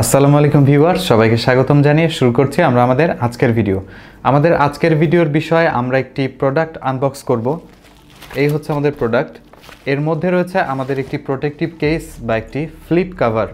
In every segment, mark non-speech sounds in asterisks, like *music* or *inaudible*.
আসসালামু আলাইকুম ভিউয়ার্স, সবাইকে স্বাগতম জানিয়ে শুরু করছি আমরা আমাদের আজকের ভিডিও। আমাদের আজকের ভিডিওর বিষয়ে আমরা একটি প্রোডাক্ট আনবক্স করব। এই হচ্ছে আমাদের প্রোডাক্টের মধ্যে রয়েছে আমাদের একটি প্রোটেক্টিভ কেস বা একটি ফ্লিপ কাভার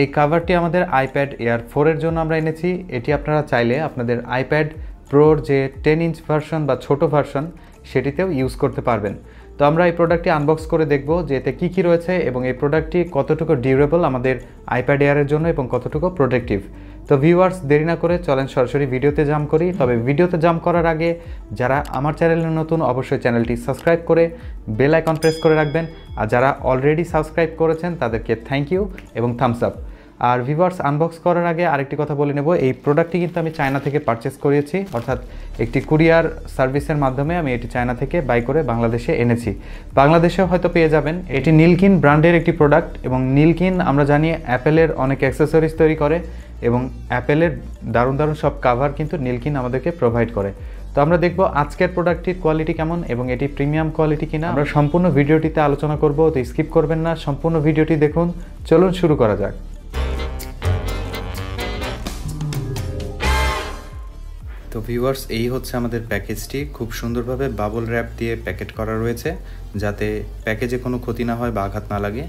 এই কাভারটি আমাদের আইপ্যাড এয়ার ফোরের জন্য আমরা এনেছি। এটি আপনারা চাইলে আপনাদের আইপ্যাড প্রোর যে টেন ইঞ্চ ভার্সন বা ছোট ভার্সন সেটিতেও ইউজ করতে পারবেন। তো আমরা এই প্রোডাক্টটি আনবক্স করে দেখব যে এতে কী কী রয়েছে এবং এই প্রোডাক্টটি কতটুকু ডিউরেবল আমাদের আইপ্যাড এয়ারের জন্য এবং কতটুকু প্রোটেক্টিভ তো ভিউয়ার্স দেরি না করে চলেন সরাসরি ভিডিওতে জাম করি। তবে ভিডিওতে জাম করার আগে যারা আমার চ্যানেলে নতুন, অবশ্যই চ্যানেলটি সাবস্ক্রাইব করে বেল আইকন প্রেস করে রাখবেন। আর যারা অলরেডি সাবস্ক্রাইব করেছেন, তাদেরকে থ্যাংক ইউ এবং থামস আপ আর ভিভার্স আনবক্স করার আগে আরেকটি কথা বলে নেব। এই প্রোডাক্টটি কিন্তু আমি চায়না থেকে পারচেস করিয়েছি অর্থাৎ একটি কুরিয়ার সার্ভিসের মাধ্যমে আমি এটি চায়না থেকে বাই করে বাংলাদেশে এনেছি। বাংলাদেশেও হয়তো পেয়ে যাবেন। এটি নীলকিন ব্র্যান্ডের একটি প্রোডাক্ট এবং নীলকিন আমরা জানি অ্যাপেলের অনেক অ্যাক্সেসরিজ তৈরি করে এবং অ্যাপেলের দারুণ দারুণ সব কাভার কিন্তু নীলকিন আমাদেরকে প্রোভাইড করে। তো আমরা দেখব আজকের প্রোডাক্টটির কোয়ালিটি কেমন এবং এটি প্রিমিয়াম কোয়ালিটি কিনা। আমরা সম্পূর্ণ ভিডিওটিতে আলোচনা করব, তো স্কিপ করবেন না। সম্পূর্ণ ভিডিওটি দেখুন। চলুন শুরু করা যাক। তো ভিউয়ার্স এই হচ্ছে আমাদের প্যাকেজটি খুব সুন্দরভাবে বাবল র্যাপ দিয়ে প্যাকেট করা রয়েছে, যাতে প্যাকেজে কোনো ক্ষতি না হয় বা আঘাত না লাগে।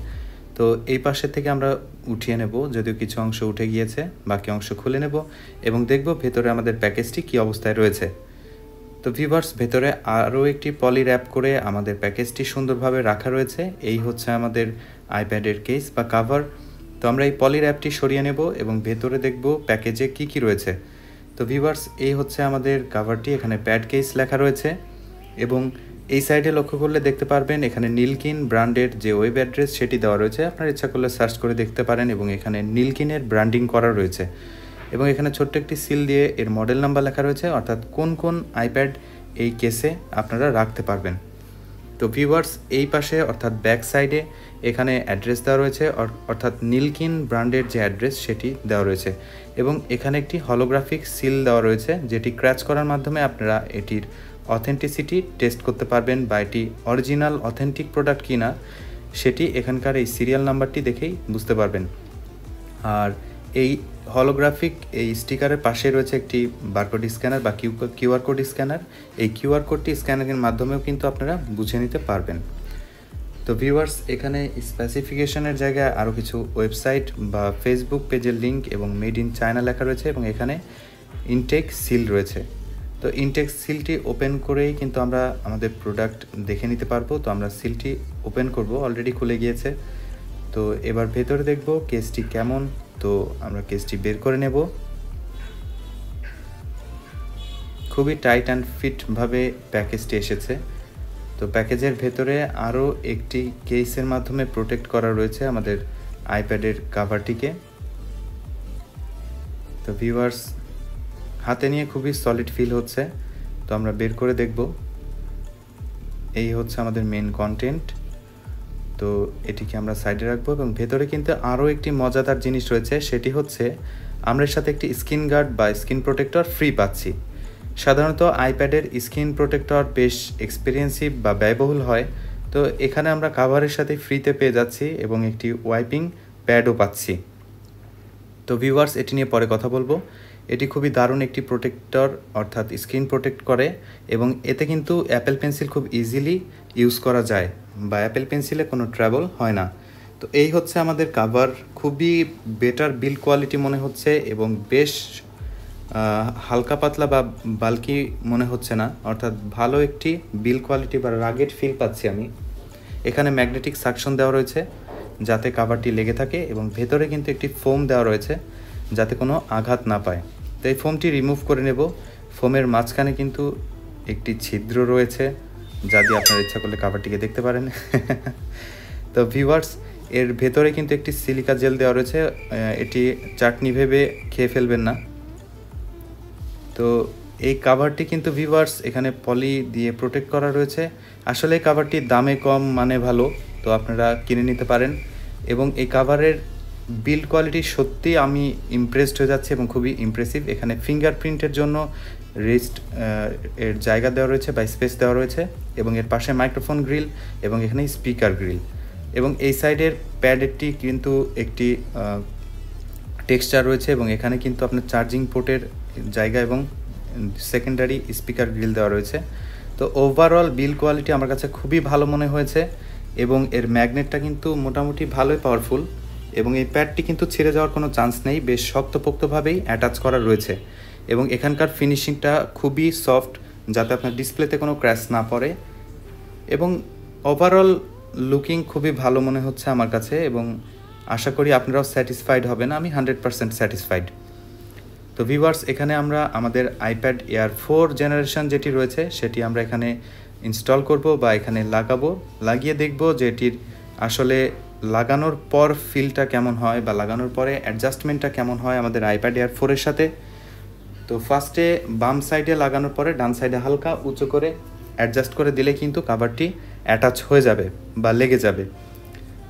তো এই পাশের থেকে আমরা উঠিয়ে নেব, যদিও কিছু অংশ উঠে গিয়েছে, বাকি অংশ খুলে নেব এবং দেখব ভেতরে আমাদের প্যাকেজটি কি অবস্থায় রয়েছে। তো ভিভার্স ভেতরে আরও একটি পলি র্যাপ করে আমাদের প্যাকেজটি সুন্দরভাবে রাখা রয়েছে। এই হচ্ছে আমাদের আইপ্যাডের কেস বা কাভার তো আমরা এই পলি র্যাপটি সরিয়ে নেব এবং ভেতরে দেখব প্যাকেজে কি কি রয়েছে। তো ভিভার্স এই হচ্ছে আমাদের কাভারটি এখানে প্যাড কেস লেখা রয়েছে এবং এই সাইডে লক্ষ্য করলে দেখতে পারবেন এখানে নীলকিন ব্র্যান্ডের যে ওয়েব অ্যাড্রেস সেটি দেওয়া রয়েছে। আপনার ইচ্ছা করলে সার্চ করে দেখতে পারেন এবং এখানে নীলকিনের ব্র্যান্ডিং করা রয়েছে এবং এখানে ছোট্ট একটি সিল দিয়ে এর মডেল নাম্বার লেখা রয়েছে। অর্থাৎ কোন কোন আইপ্যাড এই কেসে আপনারা রাখতে পারবেন। তো ভিউয়ার্স এই পাশে, অর্থাৎ ব্যাক সাইডে এখানে অ্যাড্রেস দেওয়া রয়েছে অর্থাৎ নীলকিন ব্র্যান্ডের যে অ্যাড্রেস সেটি দেওয়া রয়েছে। এবং এখানে একটি হলোগ্রাফিক সিল দেওয়া রয়েছে, যেটি ক্র্যাচ করার মাধ্যমে আপনারা এটির অথেন্টিসিটি টেস্ট করতে পারবেন বা এটি অরিজিনাল অথেন্টিক প্রোডাক্ট কি না সেটি এখানকার এই সিরিয়াল নাম্বারটি দেখেই বুঝতে পারবেন। আর এই হলোগ্রাফিক এই স্টিকারের পাশে রয়েছে একটি বারকোড স্ক্যানার বা কিউ কিউআর কোড স্ক্যানার। এই কিউআর কোডটি স্ক্যানারের মাধ্যমেও কিন্তু আপনারা বুঝে নিতে পারবেন। তো ভিউয়ার্স, এখানে স্পেসিফিকেশনের জায়গায় আরও কিছু ওয়েবসাইট বা ফেসবুক পেজের লিঙ্ক এবং মেড ইন চায়না লেখা রয়েছে এবং এখানে ইনটেক সিল রয়েছে। তো ইনটেক সিলটি ওপেন করেই কিন্তু আমরা আমাদের প্রোডাক্ট দেখে নিতে পারব। তো আমরা সিলটি ওপেন করব, অলরেডি খুলে গিয়েছে। তো এবার ভেতরে দেখব কেসটি কেমন। তো আমরা কেসটি বের করে নেব। খুবই টাইট অ্যান্ড ফিটভাবে প্যাকেজটি এসেছে। তো প্যাকেজের ভেতরে আরও একটি কেসের মাধ্যমে প্রোটেক্ট করা রয়েছে আমাদের আইপ্যাডের কাভারটিকে তো ভিউয়ার্স হাতে নিয়ে খুবই সলিড ফিল হচ্ছে। তো আমরা বের করে দেখব। এই হচ্ছে আমাদের মেন কন্টেন্ট তো এটিকে আমরা সাইডে রাখব এবং ভেতরে কিন্তু আরও একটি মজাদার জিনিস রয়েছে, সেটি হচ্ছে আমরা সাথে একটি স্কিন গার্ড বা স্কিন প্রোটেক্টর ফ্রি পাচ্ছি। সাধারণত আইপ্যাডের স্ক্রিন প্রোটেক্টর বেশ এক্সপিরিয়েন্সিভ বা ব্যয়বহুল হয়। তো এখানে আমরা কাভারের সাথে ফ্রিতে পেয়ে যাচ্ছি এবং একটি ওয়াইপিং প্যাডও পাচ্ছি। তো ভিউয়ার্স এটি নিয়ে পরে কথা বলব। এটি খুবই দারুণ একটি প্রোটেক্টর অর্থাৎ স্ক্রিন প্রোটেক্ট করে এবং এতে কিন্তু অ্যাপেল পেন্সিল খুব ইজিলি ইউজ করা যায় বা অ্যাপেল পেন্সিলে কোনো ট্রাভেল হয় না। তো এই হচ্ছে আমাদের কাভার খুবই বেটার বিল কোয়ালিটি মনে হচ্ছে এবং বেশ হালকা পাতলা বা বালকি মনে হচ্ছে না, অর্থাৎ ভালো একটি বিল কোয়ালিটি বা রাগেড ফিল পাচ্ছি আমি। এখানে ম্যাগনেটিক সাকশন দেওয়া রয়েছে যাতে কাভারটি লেগে থাকে এবং ভেতরে কিন্তু একটি ফোম দেওয়া রয়েছে যাতে কোনো আঘাত না পায়। তো এই ফোমটি রিমুভ করে নেব। ফোমের মাঝখানে কিন্তু একটি ছিদ্র রয়েছে, যা দিয়ে আপনার ইচ্ছা করলে কাভারটিকে দেখতে পারেন। *laughs* তো ভিউয়ার্স এর ভেতরে কিন্তু একটি সিলিকা জেল দেওয়া রয়েছে এটি চাটনি ভেবে খেয়ে ফেলবেন না। তো এই কাভারটি কিন্তু ভিভার্স এখানে পলি দিয়ে প্রোটেক্ট করা রয়েছে। আসলে এই কাভারটির দামে কম মানে ভালো, তো আপনারা কিনে নিতে পারেন। এবং এই কাভারের বিল্ড কোয়ালিটি সত্যি আমি ইমপ্রেসড হয়ে যাচ্ছি এবং খুবই ইমপ্রেসিভ এখানে ফিঙ্গারপ্রিন্টের জন্য রেস্ট এর জায়গা দেওয়া রয়েছে বা স্পেস দেওয়া রয়েছে এবং এর পাশে মাইক্রোফোন গ্রিল এবং এখানে স্পিকার গ্রিল এবং এই সাইডের প্যাডেরটি কিন্তু একটি টেক্সচার রয়েছে এবং এখানে কিন্তু আপনার চার্জিং পোর্টের জায়গা এবং সেকেন্ডারি স্পিকার গ্রিল দেওয়া রয়েছে। তো ওভারঅল বিল কোয়ালিটি আমার কাছে খুবই ভালো মনে হয়েছে এবং এর ম্যাগনেটটা কিন্তু মোটামুটি ভালোই পাওয়ারফুল এবং এই প্যাডটি কিন্তু ছিঁড়ে যাওয়ার কোনো চান্স নেই, বেশ শক্তপোক্তভাবেই অ্যাটাচ করা রয়েছে। এবং এখানকার ফিনিশিংটা খুবই সফট যাতে আপনার ডিসপ্লেতে কোনো ক্র্যাশ না পড়ে। এবং ওভারঅল লুকিং খুবই ভালো মনে হচ্ছে আমার কাছে এবং আশা করি আপনারাও স্যাটিসফাইড হবেন, আমি হান্ড্রেড পারসেন্ট স্যাটিসফাইড তো ভিভার্স এখানে আমরা আমাদের আইপ্যাড এয়ার ফোর জেনারেশন যেটি রয়েছে, সেটি আমরা এখানে ইনস্টল করব বা এখানে লাগাবো। লাগিয়ে দেখব যে এটির আসলে লাগানোর পর ফিলটা কেমন হয় বা লাগানোর পরে অ্যাডজাস্টমেন্টটা কেমন হয় আমাদের আইপ্যাড এয়ার ফোরের সাথে? তো ফার্স্টে বাম সাইডে লাগানোর পরে ডান সাইডে হালকা উঁচু করে অ্যাডজাস্ট করে দিলে কিন্তু কাভারটি অ্যাটাচ হয়ে যাবে বা লেগে যাবে।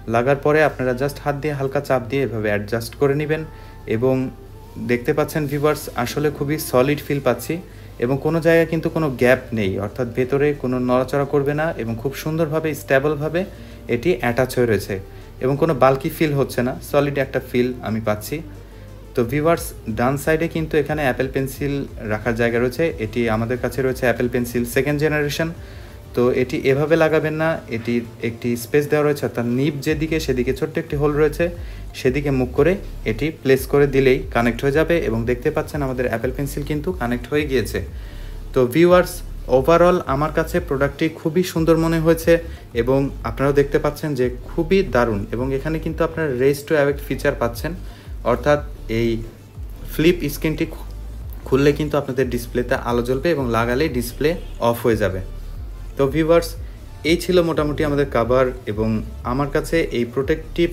লাগার পরে আপনারা জাস্ট হাত দিয়ে হালকা চাপ দিয়ে এভাবে অ্যাডজাস্ট করে নেবেন এবং দেখতে পাচ্ছেন ভিভার্স আসলে খুবই সলিড ফিল পাচ্ছি এবং কোনো জায়গায় কিন্তু কোনো গ্যাপ নেই, অর্থাৎ ভেতরে কোনো নড়াচড়া করবে না এবং খুব সুন্দরভাবে স্টেবলভাবে এটি অ্যাটাচ হয়ে রয়েছে এবং কোনো বাল্কি ফিল হচ্ছে না সলিড একটা ফিল আমি পাচ্ছি। তো ভিভার্স ডান সাইডে কিন্তু এখানে অ্যাপেল পেন্সিল রাখার জায়গা রয়েছে, এটি আমাদের কাছে রয়েছে অ্যাপেল পেন্সিল সেকেন্ড জেনারেশন তো এটি এভাবে লাগাবেন না, এটি একটি স্পেস দেওয়া রয়েছে, অর্থাৎ নিপ যেদিকে, সেদিকে ছোট্ট একটি হোল রয়েছে, সেদিকে মুখ করে এটি প্লেস করে দিলেই কানেক্ট হয়ে যাবে এবং দেখতে পাচ্ছেন আমাদের অ্যাপেল পেন্সিল কিন্তু কানেক্ট হয়ে গিয়েছে। তো ভিউয়ার্স ওভারঅল আমার কাছে প্রোডাক্টটি খুবই সুন্দর মনে হয়েছে এবং আপনারাও দেখতে পাচ্ছেন যে খুবই দারুণ এবং এখানে কিন্তু আপনারা রেস টু অ্যাভেক্ট ফিচার পাচ্ছেন। অর্থাৎ এই ফ্লিপ স্ক্রিনটি খুললে কিন্তু আপনাদের ডিসপ্লেতে আলো জ্বলবে এবং লাগালেই ডিসপ্লে অফ হয়ে যাবে। তো ভিউয়ার্স এই ছিল মোটামুটি আমাদের কাভার এবং আমার কাছে এই প্রোটেকটিভ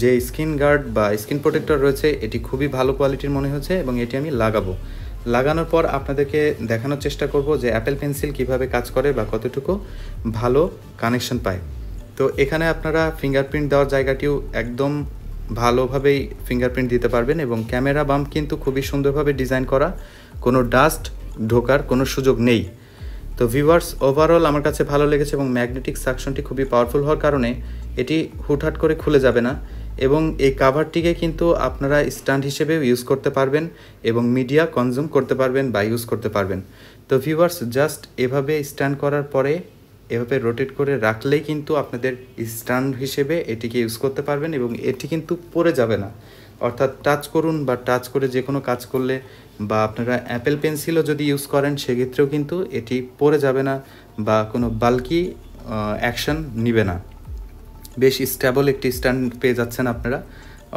যে স্কিন গার্ড বা স্কিন প্রোটেক্টর রয়েছে, এটি খুবই ভালো কোয়ালিটির মনে হচ্ছে এবং এটি আমি লাগাবো। লাগানোর পর আপনাদেরকে দেখানোর চেষ্টা করব যে অ্যাপেল পেন্সিল কীভাবে কাজ করে বা কতটুকু ভালো কানেকশন পায়। তো এখানে আপনারা ফিঙ্গারপ্রিন্ট দেওয়ার জায়গাটিও একদম ভালোভাবেই ফিঙ্গারপ্রিন্ট দিতে পারবেন এবং ক্যামেরা বাম্প কিন্তু খুবই সুন্দরভাবে ডিজাইন করা, কোনো ডাস্ট ঢোকার কোনো সুযোগ নেই। তো ভিউয়ার্স ওভারঅল আমার কাছে ভালো লেগেছে এবং ম্যাগনেটিক সাকশনটি খুবই পাওয়ারফুল হওয়ার কারণে এটি হুটহাট করে খুলে যাবে না। এবং এই কাভারটিকে কিন্তু আপনারা স্ট্যান্ড হিসেবেও ইউজ করতে পারবেন এবং মিডিয়া কনজিউম করতে পারবেন বা ইউজ করতে পারবেন। তো ভিউয়ার্স জাস্ট এভাবে স্ট্যান্ড করার পরে, এভাবে রোটেট করে রাখলেই কিন্তু আপনাদের স্ট্যান্ড হিসেবে এটিকে ইউজ করতে পারবেন এবং এটি কিন্তু পড়ে যাবে না। অর্থাৎ টাচ করুন বা টাচ করে যে কোনো কাজ করলে বা আপনারা অ্যাপেল পেন্সিলও যদি ইউজ করেন, সেক্ষেত্রেও কিন্তু এটি পড়ে যাবে না বা কোনো বাল্কি অ্যাকশন নিবে না। বেশ স্টেবল একটি স্ট্যান্ড পেয়ে যাচ্ছেন আপনারা।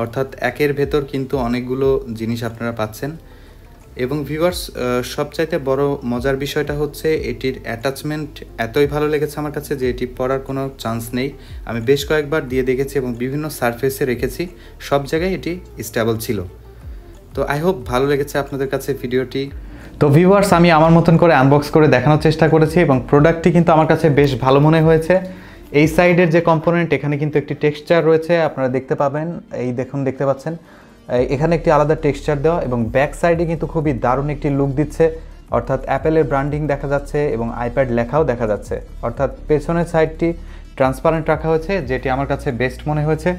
অর্থাৎ একের ভেতর কিন্তু অনেকগুলো জিনিস আপনারা পাচ্ছেন। এবং ভিউয়ার্স সবচাইতে বড় মজার বিষয়টা হচ্ছে এটির অ্যাটাচমেন্ট এতই ভালো লেগেছে আমার কাছে যে এটি পড়ার কোনো চান্স নেই। আমি বেশ কয়েকবার দিয়ে দেখেছি এবং বিভিন্ন সারফেসে রেখেছি। সব জায়গায় এটি স্টেবল ছিল। তো আই হোপ ভালো লেগেছে আপনাদের কাছে ভিডিওটি। তো ভিউয়ার্স আমি আমার মতন করে আনবক্স করে দেখানোর চেষ্টা করেছি এবং প্রোডাক্টটি কিন্তু আমার কাছে বেশ ভালো মনে হয়েছে। এই সাইডের যে কম্পোনেন্ট এখানে কিন্তু একটি টেক্সচার রয়েছে, আপনারা দেখতে পাবেন। এই দেখুন, দেখতে পাচ্ছেন? এখানে একটি আলাদা টেক্সচার দেওয়া এবং ব্যাক সাইডে কিন্তু খুবই দারুণ একটি লুক দিচ্ছে। অর্থাৎ অ্যাপেলের ব্র্যান্ডিং দেখা যাচ্ছে এবং আইপ্যাড লেখাও দেখা যাচ্ছে। অর্থাৎ পেছনের সাইডটি ট্রান্সপারেন্ট রাখা হয়েছে, যেটি আমার কাছে বেস্ট মনে হয়েছে।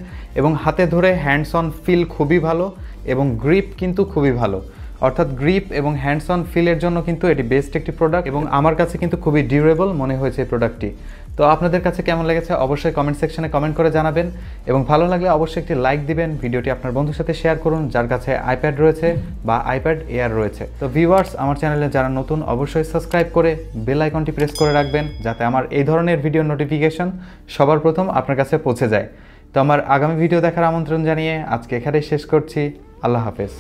এবং হাতে ধরে হ্যান্ডস অন ফিল খুবই ভালো এবং গ্রিপ কিন্তু খুবই ভালো। অর্থাৎ গ্রিপ এবং হ্যান্ডস অন ফিলের জন্য কিন্তু এটি বেস্ট একটি প্রোডাক্ট এবং আমার কাছে কিন্তু খুবই ডিউরেবল মনে হয়েছে এই প্রোডাক্টটি তো আপনাদের কাছে কেমন লেগেছে অবশ্যই কমেন্ট সেকশনে কমেন্ট করে জানাবেন এবং ভালো লাগলে অবশ্যই একটি লাইক দিবেন, ভিডিওটি আপনার বন্ধুর সাথে শেয়ার করুন, যার কাছে আইপ্যাড রয়েছে বা আইপ্যাড এয়ার রয়েছে। তো ভিউয়ার্স আমার চ্যানেলে যারা নতুন, অবশ্যই সাবস্ক্রাইব করে বেল আইকনটি প্রেস করে রাখবেন, যাতে আমার এই ধরনের ভিডিও নোটিফিকেশন সবার প্রথম আপনার কাছে পৌঁছে যায়। তো আমার আগামী ভিডিও দেখার আমন্ত্রণ জানিয়ে আজকে এখানেই শেষ করছি। আল্লাহ হাফেজ।